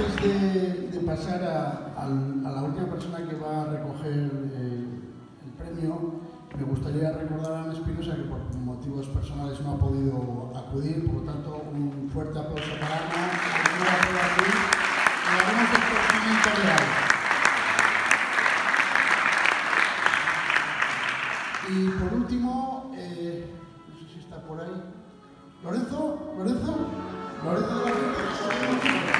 antes de, pasar a, la última persona que va a recoger eh, el premio, me gustaría recordar a Ana Espinosa que por motivos personales no ha podido acudir, por lo tanto, un fuerte aplauso para Ana. Y por último, eh, no sé si está por ahí. ¿Lorenzo? ¿Lorenzo? ¿Lorenzo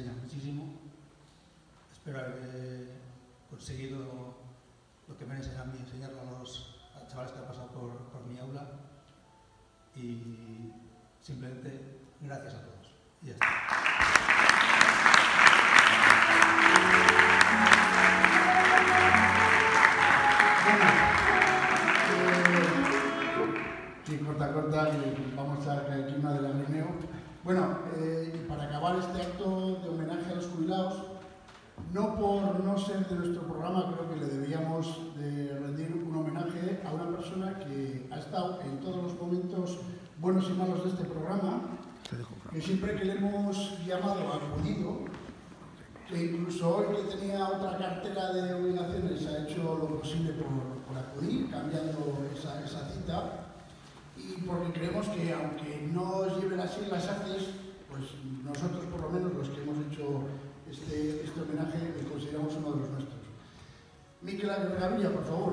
enseñado muchísimo. Espero haber eh, conseguido lo que me han enseñado a mí, enseñarlo a los a chavales que han pasado por, por mi aula. Y simplemente gracias a todos. Y ya está. De nuestro programa, creo que le debíamos de rendir un homenaje a una persona que ha estado en todos los momentos buenos y malos de este programa, que siempre que le hemos llamado ha acudido, que incluso hoy que tenía otra cartera de obligaciones ha hecho lo posible por, acudir, cambiando esa, esa cita, y porque creemos que aunque no Carmilla, por favor.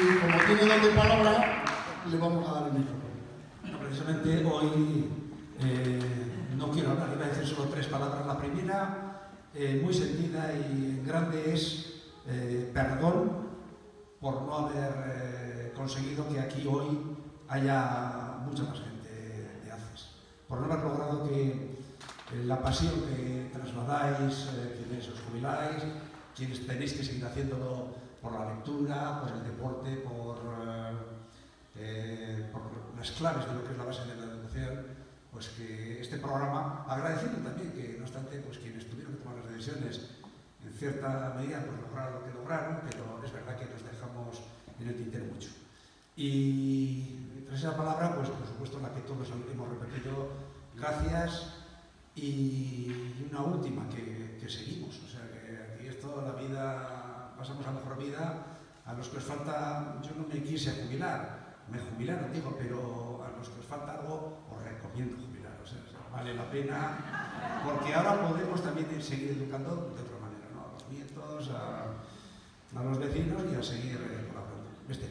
Y como tiene donde palabra, le vamos a dar el micrófono. Bueno, precisamente hoy eh, no quiero hablar, iba a decir solo tres palabras. La primera, eh, muy sentida y grande, es eh, perdón por no haber eh, conseguido que aquí hoy haya mucha más gente de ACES, por no haber logrado que eh, la pasión que trasladáis, eh, quienes os jubiláis, quienes tenéis que seguir haciéndolo por la lectura, por el deporte, por, eh, eh, por las claves de lo que es la base de la educación, pues que este programa, agradeciendo también que, no obstante, pues quienes tuvieron que tomar las decisiones en cierta medida, pues lograron lo que lograron, pero es verdad que nos dejamos en el tintero mucho. Y tras esa palabra, pues por supuesto la que todos hemos repetido, gracias y una última, que, seguimos, o sea que aquí es toda la vida, pasamos a mejor vida, a los que os falta, yo no me quise jubilar, me jubilaron, digo, pero a los que os falta algo os recomiendo jubilaros, vale la pena, porque ahora podemos también seguir educando. todos, a, a los vecinos y a seguir eh, colaborando. Beste